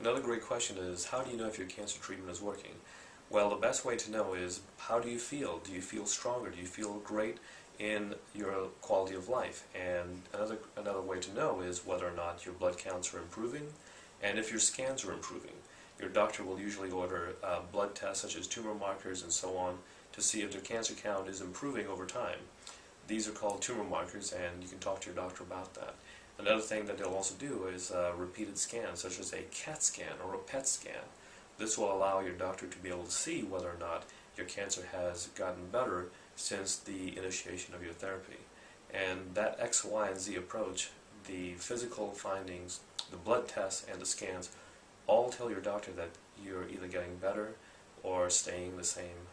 Another great question is, how do you know if your cancer treatment is working? Well, the best way to know is, how do you feel? Do you feel stronger? Do you feel great in your quality of life? And another, another way to know is whether or not your blood counts are improving, and if your scans are improving. Your doctor will usually order uh, blood tests such as tumor markers and so on to see if their cancer count is improving over time. These are called tumor markers, and you can talk to your doctor about that. Another thing that they'll also do is uh, repeated scans, such as a CAT scan or a PET scan. This will allow your doctor to be able to see whether or not your cancer has gotten better since the initiation of your therapy. And that X, Y, and Z approach, the physical findings, the blood tests, and the scans, all tell your doctor that you're either getting better or staying the same.